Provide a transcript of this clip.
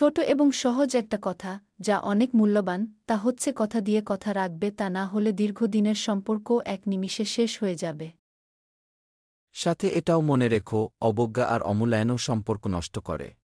ছোট এবং সহজ একটা কথা, যা অনেক মূল্যবান, তা হচ্ছে কথা দিয়ে কথা রাখবে, তা না হলে দীর্ঘদিনের সম্পর্ক এক নিমিষে শেষ হয়ে যাবে। সাথে এটাও মনে রেখো, অবজ্ঞা আর অমূল্যায়নও সম্পর্ক নষ্ট করে।